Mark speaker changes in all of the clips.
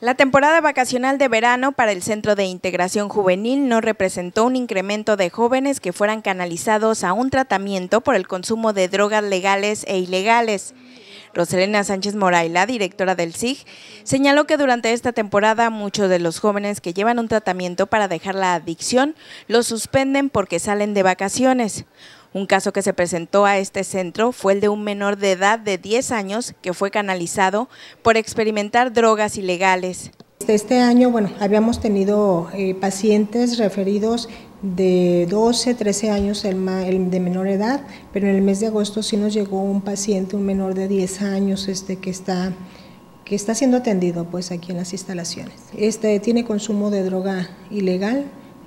Speaker 1: La temporada vacacional de verano para el Centro de Integración Juvenil no representó un incremento de jóvenes que fueran canalizados a un tratamiento por el consumo de drogas legales e ilegales. Roselena Sánchez Moraila, directora del SIG, señaló que durante esta temporada muchos de los jóvenes que llevan un tratamiento para dejar la adicción lo suspenden porque salen de vacaciones. Un caso que se presentó a este centro fue el de un menor de edad de 10 años que fue canalizado por experimentar drogas ilegales.
Speaker 2: Este año, bueno, habíamos tenido eh, pacientes referidos de 12, 13 años de menor edad, pero en el mes de agosto sí nos llegó un paciente, un menor de 10 años, este, que está que está siendo atendido pues aquí en las instalaciones. Este tiene consumo de droga ilegal,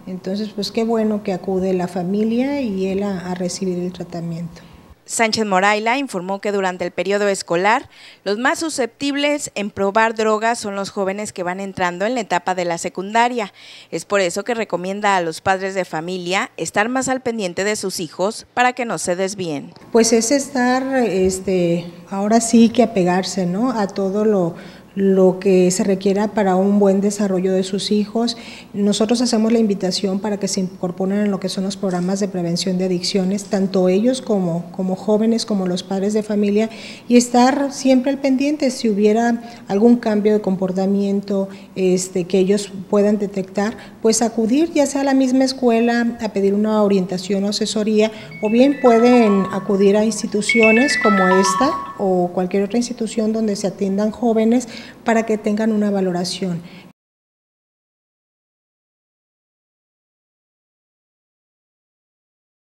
Speaker 2: entonces, pues qué bueno que acude la familia y él a, recibir el tratamiento.
Speaker 1: Sánchez Moraila informó que durante el periodo escolar los más susceptibles en probar drogas son los jóvenes que van entrando en la etapa de la secundaria. Es por eso que recomienda a los padres de familia estar más al pendiente de sus hijos para que no se desvíen.
Speaker 2: Pues es estar, este, ahora sí que apegarse, ¿no? A todo lo lo que se requiera para un buen desarrollo de sus hijos. Nosotros hacemos la invitación para que se incorporen en lo que son los programas de prevención de adicciones, tanto ellos como, como jóvenes, como los padres de familia, y estar siempre al pendiente si hubiera algún cambio de comportamiento este, que ellos puedan detectar, pues acudir ya sea a la misma escuela a pedir una orientación o asesoría, o bien pueden acudir a instituciones como esta o cualquier otra institución donde se atiendan jóvenes para que tengan una valoración.